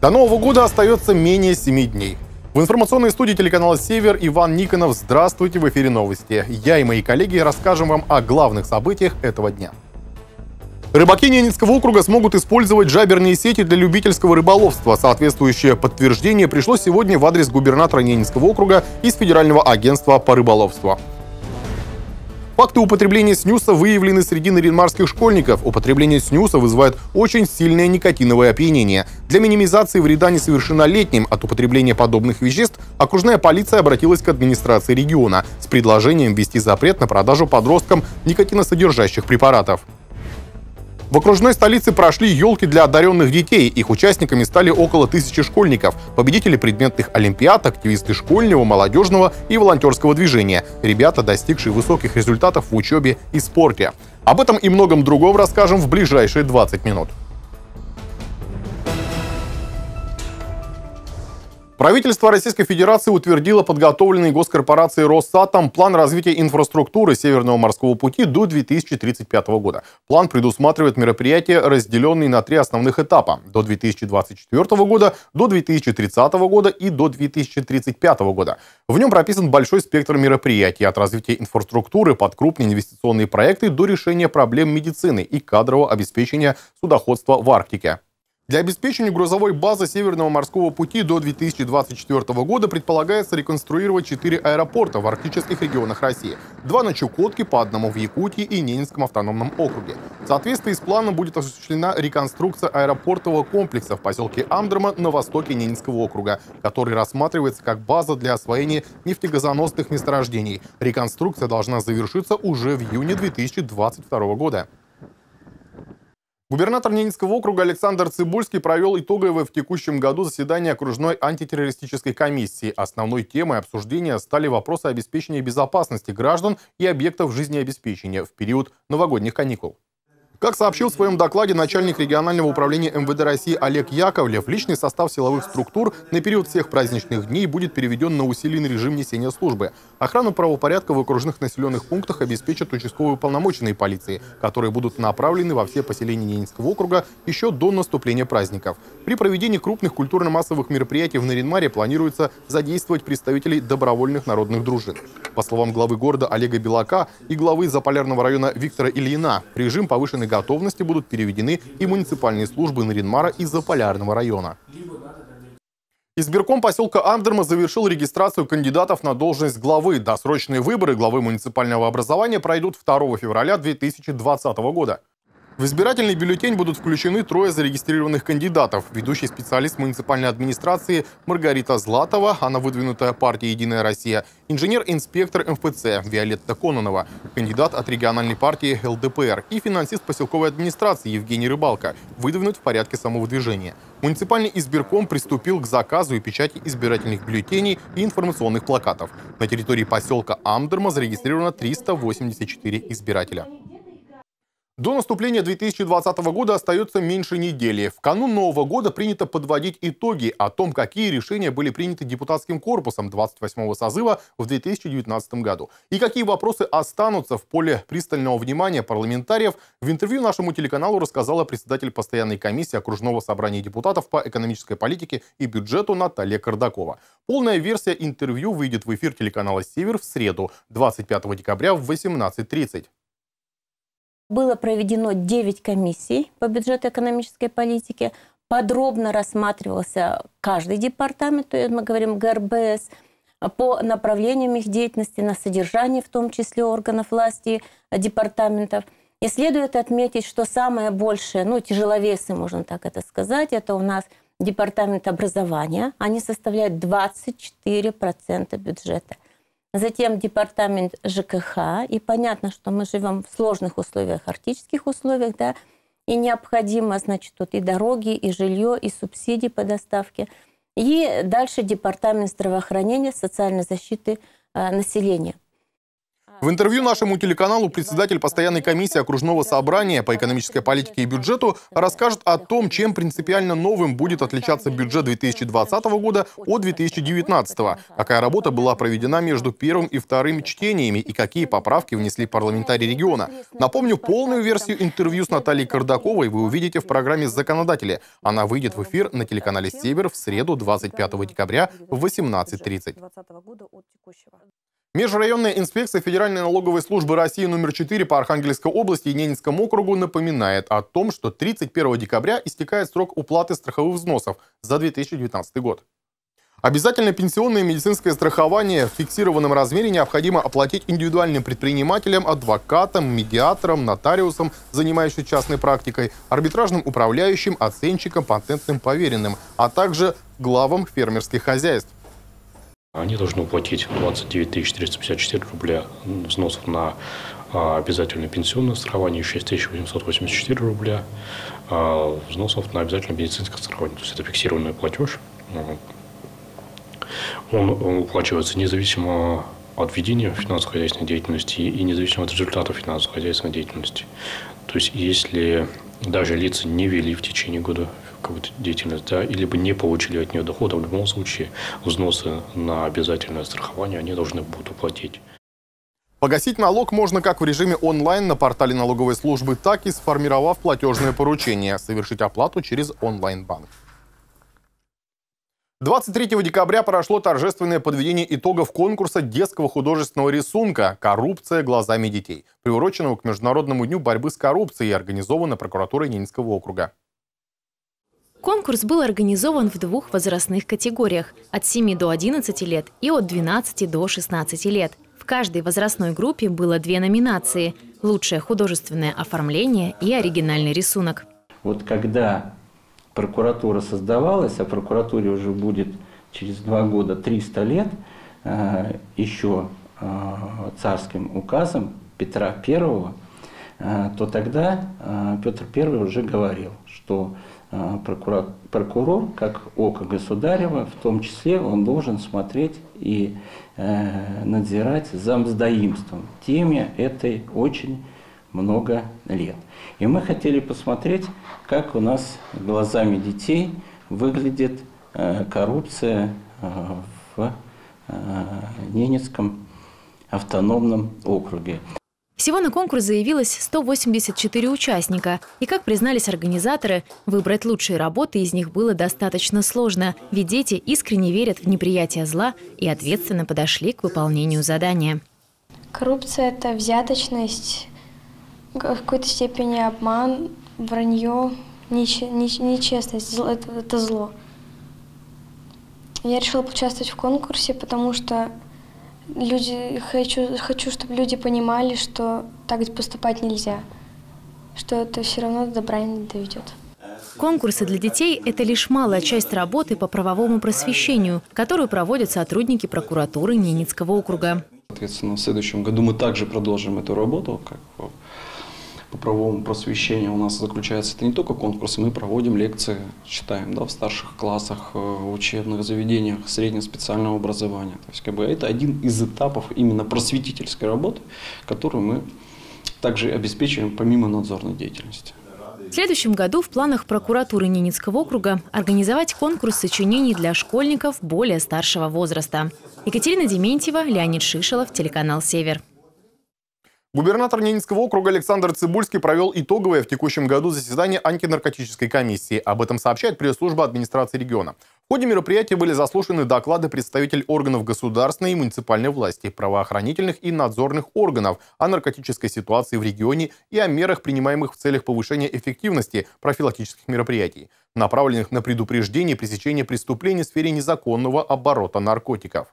До Нового года остается менее 7 дней. В информационной студии телеканала «Север» Иван Никонов. Здравствуйте, в эфире новости. Я и мои коллеги расскажем вам о главных событиях этого дня. Рыбаки Ненецкого округа смогут использовать жаберные сети для любительского рыболовства. Соответствующее подтверждение пришло сегодня в адрес губернатора Ненецкого округа из Федерального агентства по рыболовству. Факты употребления снюса выявлены среди наринмарских школьников. Употребление снюса вызывает очень сильное никотиновое опьянение. Для минимизации вреда несовершеннолетним от употребления подобных веществ окружная полиция обратилась к администрации региона с предложением ввести запрет на продажу подросткам никотиносодержащих препаратов. В окружной столице прошли елки для одаренных детей. Их участниками стали около тысячи школьников, победители предметных олимпиад, активисты школьного, молодежного и волонтерского движения. Ребята, достигшие высоких результатов в учебе и спорте. Об этом и многом другом расскажем в ближайшие 20 минут. Правительство Российской Федерации утвердило подготовленный госкорпорацией Росатом план развития инфраструктуры Северного морского пути до 2035 года. План предусматривает мероприятия, разделенные на три основных этапа – до 2024 года, до 2030 года и до 2035 года. В нем прописан большой спектр мероприятий от развития инфраструктуры под крупные инвестиционные проекты до решения проблем медицины и кадрового обеспечения судоходства в Арктике. Для обеспечения грузовой базы Северного морского пути до 2024 года предполагается реконструировать четыре аэропорта в арктических регионах России. Два на Чукотке, по одному в Якутии и Ненецком автономном округе. В соответствии с планом будет осуществлена реконструкция аэропортового комплекса в поселке Амдрома на востоке Ненецкого округа, который рассматривается как база для освоения нефтегазоносных месторождений. Реконструкция должна завершиться уже в июне 2022 года. Губернатор Ненецкого округа Александр Цибульский провел итоговое в текущем году заседание окружной антитеррористической комиссии. Основной темой обсуждения стали вопросы обеспечения безопасности граждан и объектов жизнеобеспечения в период новогодних каникул. Как сообщил в своем докладе начальник регионального управления МВД России Олег Яковлев, личный состав силовых структур на период всех праздничных дней будет переведен на усиленный режим несения службы. Охрану правопорядка в окружных населенных пунктах обеспечат участковые полномоченные полиции, которые будут направлены во все поселения Ненецкого округа еще до наступления праздников. При проведении крупных культурно-массовых мероприятий в Наринмаре планируется задействовать представителей добровольных народных дружин. По словам главы города Олега Белака и главы Заполярного района Виктора Ильина, режим повышенной готовности будут переведены и муниципальные службы Наринмара и Заполярного района. Избирком поселка Андерма завершил регистрацию кандидатов на должность главы. Досрочные выборы главы муниципального образования пройдут 2 февраля 2020 года. В избирательный бюллетень будут включены трое зарегистрированных кандидатов. Ведущий специалист муниципальной администрации Маргарита Златова, она выдвинутая партией «Единая Россия», инженер-инспектор МФЦ Виолетта Кононова, кандидат от региональной партии ЛДПР и финансист поселковой администрации Евгений Рыбалко, выдвинут в порядке самовыдвижения. Муниципальный избирком приступил к заказу и печати избирательных бюллетеней и информационных плакатов. На территории поселка Амдерма зарегистрировано 384 избирателя. До наступления 2020 года остается меньше недели. В канун Нового года принято подводить итоги о том, какие решения были приняты депутатским корпусом 28-го созыва в 2019 году и какие вопросы останутся в поле пристального внимания парламентариев. В интервью нашему телеканалу рассказала председатель постоянной комиссии окружного собрания депутатов по экономической политике и бюджету Наталья Кардакова. Полная версия интервью выйдет в эфир телеканала «Север» в среду, 25 декабря в 18.30. Было проведено 9 комиссий по бюджету экономической политике. Подробно рассматривался каждый департамент, то есть мы говорим ГРБС, по направлениям их деятельности, на содержание, в том числе органов власти, департаментов. И следует отметить, что самое большее, ну, тяжеловесы, можно так это сказать, это у нас департамент образования. Они составляют 24% бюджета затем департамент ЖКХ, и понятно, что мы живем в сложных условиях, арктических условиях, да, и необходимо, значит, тут и дороги, и жилье, и субсидии по доставке. И дальше департамент здравоохранения, социальной защиты э, населения. В интервью нашему телеканалу председатель постоянной комиссии окружного собрания по экономической политике и бюджету расскажет о том, чем принципиально новым будет отличаться бюджет 2020 года от 2019. Какая работа была проведена между первым и вторым чтениями и какие поправки внесли парламентарии региона. Напомню, полную версию интервью с Натальей Кардаковой вы увидите в программе «Законодатели». Она выйдет в эфир на телеканале «Север» в среду 25 декабря в 18.30. Межрайонная инспекция Федеральной налоговой службы России номер 4 по Архангельской области и Ненецкому округу напоминает о том, что 31 декабря истекает срок уплаты страховых взносов за 2019 год. Обязательное пенсионное и медицинское страхование в фиксированном размере необходимо оплатить индивидуальным предпринимателям, адвокатам, медиаторам, нотариусам, занимающимся частной практикой, арбитражным управляющим, оценщикам, патентным поверенным, а также главам фермерских хозяйств. Они должны уплатить 29 454 рубля взносов на а, обязательное пенсионное страхование, 6 884 рубля а, взносов на обязательное медицинское страхование. То есть это фиксированный платеж. Он уплачивается независимо от ведения финансово-хозяйственной деятельности и независимо от результатов финансово-хозяйственной деятельности. То есть если даже лица не вели в течение года какую-то деятельность, да, или бы не получили от нее дохода, в любом случае взносы на обязательное страхование они должны будут уплатить. Погасить налог можно как в режиме онлайн на портале налоговой службы, так и сформировав платежное поручение, совершить оплату через онлайн-банк. 23 декабря прошло торжественное подведение итогов конкурса детского художественного рисунка «Коррупция глазами детей», приуроченного к Международному дню борьбы с коррупцией, организованной прокуратурой Ненецкого округа. Конкурс был организован в двух возрастных категориях – от 7 до 11 лет и от 12 до 16 лет. В каждой возрастной группе было две номинации – лучшее художественное оформление и оригинальный рисунок. Вот когда прокуратура создавалась, а прокуратуре уже будет через два года 300 лет, э, еще э, царским указом Петра I, э, то тогда Петр I уже говорил, что прокурор, прокурор, как око государева, в том числе он должен смотреть и надзирать за мздоимством. Теме этой очень много лет. И мы хотели посмотреть, как у нас глазами детей выглядит э, коррупция э, в э, Ненецком автономном округе. Всего на конкурс заявилось 184 участника. И, как признались организаторы, выбрать лучшие работы из них было достаточно сложно, ведь дети искренне верят в неприятие зла и ответственно подошли к выполнению задания. Коррупция – это взяточность, в какой-то степени обман, вранье, нечестность, это, это зло. Я решила поучаствовать в конкурсе, потому что люди, хочу, хочу, чтобы люди понимали, что так поступать нельзя, что это все равно до добра не доведет. Конкурсы для детей – это лишь малая часть работы по правовому просвещению, которую проводят сотрудники прокуратуры Ненецкого округа. Соответственно, в следующем году мы также продолжим эту работу, как по правовому просвещению у нас заключается это не только конкурсы, мы проводим лекции, читаем да, в старших классах, э, в учебных заведениях среднеспециального образования. То есть как бы, это один из этапов именно просветительской работы, которую мы также обеспечиваем помимо надзорной деятельности. В следующем году в планах прокуратуры Ненецкого округа организовать конкурс сочинений для школьников более старшего возраста. Екатерина Дементьева, Леонид Шишелов, телеканал «Север». Губернатор Ненецкого округа Александр Цибульский провел итоговое в текущем году заседание антинаркотической комиссии. Об этом сообщает пресс-служба администрации региона. В ходе мероприятия были заслушаны доклады представителей органов государственной и муниципальной власти, правоохранительных и надзорных органов о наркотической ситуации в регионе и о мерах, принимаемых в целях повышения эффективности профилактических мероприятий, направленных на предупреждение и пресечение преступлений в сфере незаконного оборота наркотиков.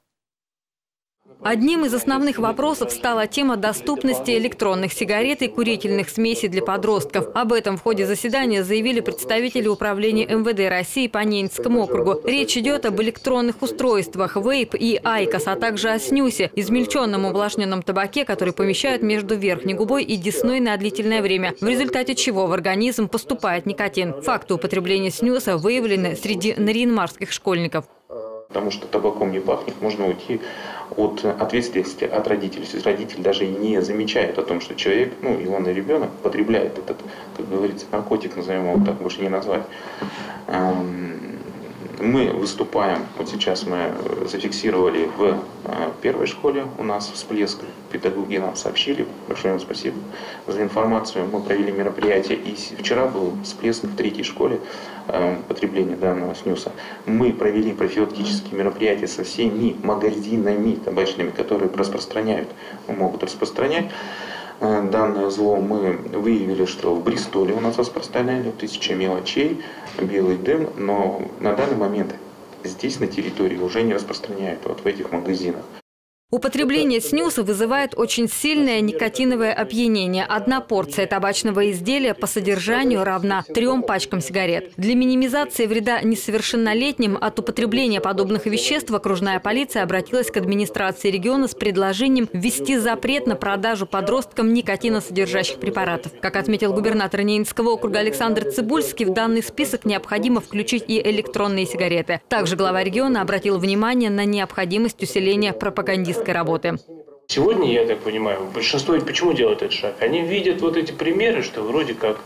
Одним из основных вопросов стала тема доступности электронных сигарет и курительных смесей для подростков. Об этом в ходе заседания заявили представители управления МВД России по Ненецкому округу. Речь идет об электронных устройствах вейп и айкос, а также о снюсе, измельченном увлажненном табаке, который помещают между верхней губой и десной на длительное время, в результате чего в организм поступает никотин. Факты употребления снюса выявлены среди нарьинмарских школьников. потому что табаком не пахнет, можно уйти от ответственности от родителей. То есть родитель даже не замечает о том, что человек, ну, и он, и ребенок потребляет этот, как говорится, наркотик, назовем его так, больше не назвать. Мы выступаем, вот сейчас мы зафиксировали в э, первой школе у нас всплеск, педагоги нам сообщили, большое вам спасибо за информацию, мы провели мероприятие, и вчера был всплеск в третьей школе потребления данного снюса. Мы провели профилактические мероприятия со всеми магазинами табачными, которые распространяют, могут распространять. Э, данное зло мы выявили, что в Бристоле у нас распространяли тысяча мелочей, белый дым, но на данный момент здесь на территории уже не распространяют вот в этих магазинах. Употребление снюса вызывает очень сильное никотиновое опьянение. Одна порция табачного изделия по содержанию равна трем пачкам сигарет. Для минимизации вреда несовершеннолетним от употребления подобных веществ окружная полиция обратилась к администрации региона с предложением ввести запрет на продажу подросткам никотиносодержащих препаратов. Как отметил губернатор Ненецкого округа Александр Цибульский, в данный список необходимо включить и электронные сигареты. Также глава региона обратил внимание на необходимость усиления пропагандистов журналистской работы. Сегодня, я так понимаю, большинство почему делают этот шаг? Они видят вот эти примеры, что вроде как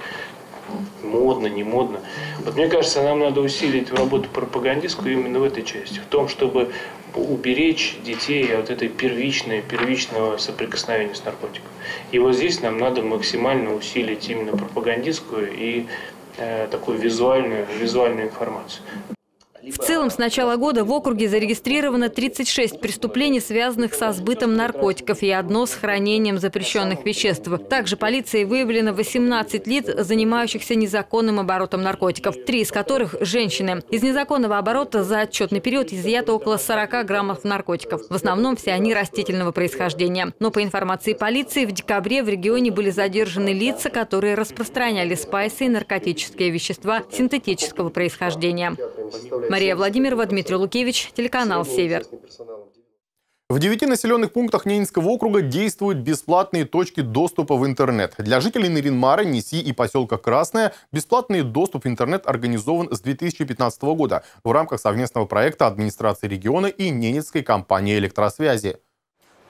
модно, не модно. Вот мне кажется, нам надо усилить работу пропагандистскую именно в этой части, в том, чтобы уберечь детей от этой первичной, первичного соприкосновения с наркотиком. И вот здесь нам надо максимально усилить именно пропагандистскую и э, такую визуальную, визуальную информацию. В целом, с начала года в округе зарегистрировано 36 преступлений, связанных со сбытом наркотиков и одно с хранением запрещенных веществ. Также полицией выявлено 18 лиц, занимающихся незаконным оборотом наркотиков, три из которых – женщины. Из незаконного оборота за отчетный период изъято около 40 граммов наркотиков. В основном все они растительного происхождения. Но по информации полиции, в декабре в регионе были задержаны лица, которые распространяли спайсы и наркотические вещества синтетического происхождения. Мария Владимирова, Дмитрий Лукевич, телеканал «Север». В девяти населенных пунктах Ненецкого округа действуют бесплатные точки доступа в интернет. Для жителей Наринмара, Неси и поселка Красная бесплатный доступ в интернет организован с 2015 года в рамках совместного проекта администрации региона и Ненецкой компании электросвязи.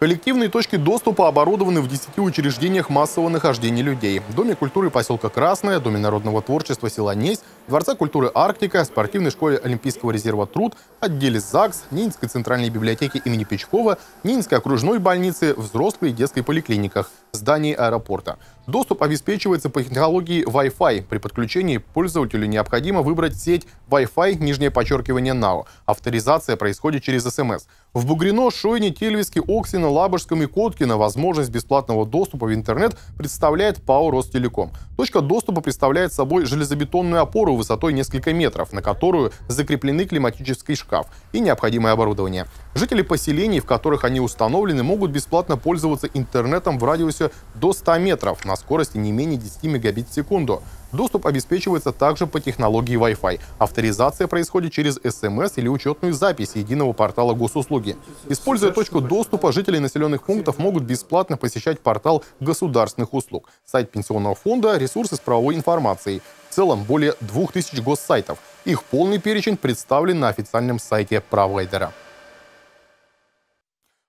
Коллективные точки доступа оборудованы в 10 учреждениях массового нахождения людей. Доме культуры поселка Красная, Доме народного творчества села Несь, Дворца культуры Арктика, спортивной школе Олимпийского резерва «Труд», отделе ЗАГС, Нинской центральной библиотеки имени Печкова, Нинской окружной больницы, взрослой и детской поликлиниках, здании аэропорта. Доступ обеспечивается по технологии Wi-Fi. При подключении пользователю необходимо выбрать сеть Wi-Fi, нижнее подчеркивание NOW. Авторизация происходит через СМС. В Бугрино, Шойне, Тельвиске, Оксино, Лабожском и Коткино возможность бесплатного доступа в интернет представляет ПАО «Ростелеком». Точка доступа представляет собой железобетонную опору высотой несколько метров, на которую закреплены климатический шкаф и необходимое оборудование. Жители поселений, в которых они установлены, могут бесплатно пользоваться интернетом в радиусе до 100 метров на скорости не менее 10 мегабит в секунду. Доступ обеспечивается также по технологии Wi-Fi. Авторизация происходит через СМС или учетную запись единого портала госуслуги. Используя точку доступа, жители населенных пунктов могут бесплатно посещать портал государственных услуг, сайт пенсионного фонда, ресурсы с правовой информацией. В целом более 2000 госсайтов. Их полный перечень представлен на официальном сайте провайдера.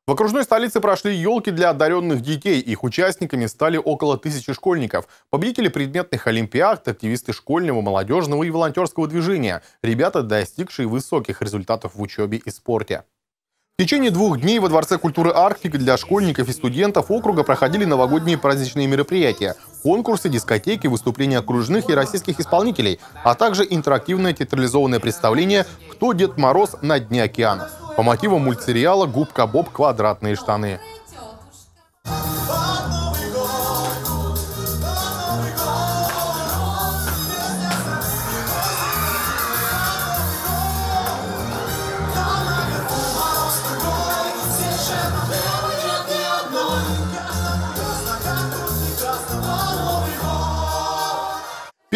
В окружной столице прошли елки для одаренных детей. Их участниками стали около тысячи школьников. Победители предметных олимпиад, активисты школьного, молодежного и волонтерского движения. Ребята, достигшие высоких результатов в учебе и спорте. В течение двух дней во Дворце культуры Арктика для школьников и студентов округа проходили новогодние праздничные мероприятия, конкурсы, дискотеки, выступления окружных и российских исполнителей, а также интерактивное театрализованное представление «Кто Дед Мороз на дне океана» по мотивам мультсериала «Губка Боб. Квадратные штаны».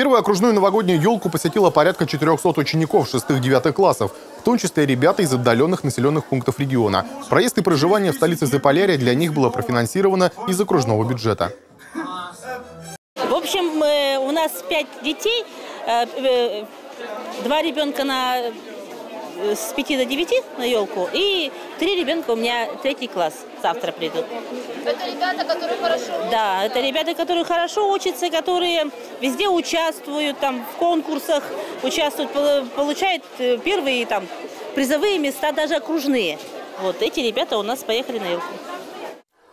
Первую окружную новогоднюю елку посетила порядка 400 учеников 6-9 классов, в том числе ребята из отдаленных населенных пунктов региона. Проезд и проживание в столице Заполярья для них было профинансировано из окружного бюджета. В общем, у нас пять детей, э, э, два ребенка на с 5 до 9 на елку, и три ребенка у меня третий класс завтра придут. Это ребята, которые хорошо Да, это ребята, которые хорошо учатся, которые везде участвуют, там, в конкурсах участвуют, получают э, первые там призовые места, даже окружные. Вот эти ребята у нас поехали на елку.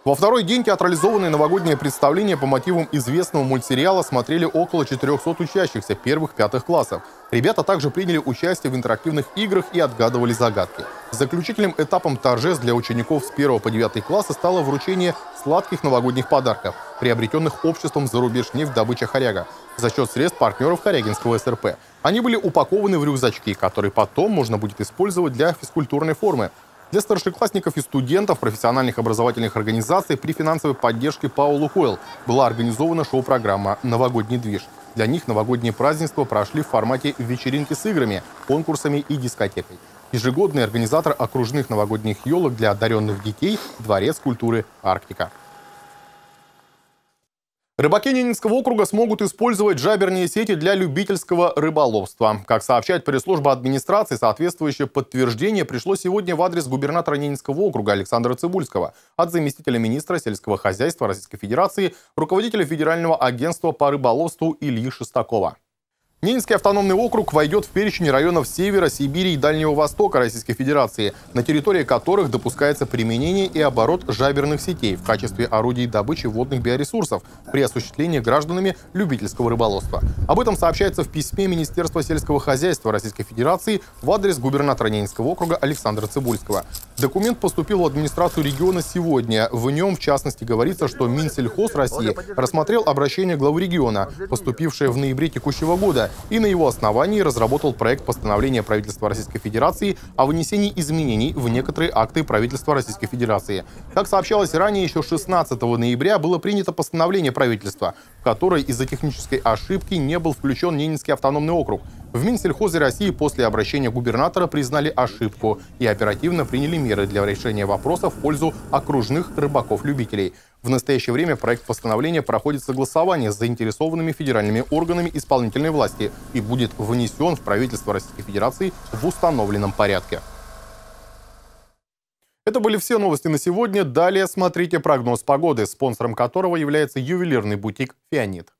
Во второй день театрализованное новогоднее представление по мотивам известного мультсериала смотрели около 400 учащихся первых-пятых классов. Ребята также приняли участие в интерактивных играх и отгадывали загадки. Заключительным этапом торжеств для учеников с 1 по 9 класса стало вручение сладких новогодних подарков, приобретенных обществом «Зарубеж нефть добыча Хоряга» за счет средств партнеров Хорягинского СРП. Они были упакованы в рюкзачки, которые потом можно будет использовать для физкультурной формы. Для старшеклассников и студентов профессиональных образовательных организаций при финансовой поддержке ПАО «Лукойл» была организована шоу-программа «Новогодний движ». Для них новогодние празднества прошли в формате вечеринки с играми, конкурсами и дискотекой. Ежегодный организатор окружных новогодних елок для одаренных детей – Дворец культуры «Арктика». Рыбаки Ненецкого округа смогут использовать жаберные сети для любительского рыболовства. Как сообщает пресс-служба администрации, соответствующее подтверждение пришло сегодня в адрес губернатора Ненецкого округа Александра Цибульского от заместителя министра сельского хозяйства Российской Федерации, руководителя Федерального агентства по рыболовству Ильи Шестакова. Ненецкий автономный округ войдет в перечень районов Севера, Сибири и Дальнего Востока Российской Федерации, на территории которых допускается применение и оборот жаберных сетей в качестве орудий добычи водных биоресурсов при осуществлении гражданами любительского рыболовства. Об этом сообщается в письме Министерства сельского хозяйства Российской Федерации в адрес губернатора Ненецкого округа Александра Цибульского. Документ поступил в администрацию региона сегодня. В нем, в частности, говорится, что Минсельхоз России рассмотрел обращение главы региона, поступившее в ноябре текущего года, и на его основании разработал проект постановления правительства Российской Федерации о вынесении изменений в некоторые акты правительства Российской Федерации. Как сообщалось ранее, еще 16 ноября было принято постановление правительства, в которое из-за технической ошибки не был включен Ненецкий автономный округ. В Минсельхозе России после обращения губернатора признали ошибку и оперативно приняли меры для решения вопроса в пользу окружных рыбаков-любителей. В настоящее время проект постановления проходит согласование с заинтересованными федеральными органами исполнительной власти и будет внесен в правительство Российской Федерации в установленном порядке. Это были все новости на сегодня. Далее смотрите прогноз погоды, спонсором которого является ювелирный бутик «Фианит».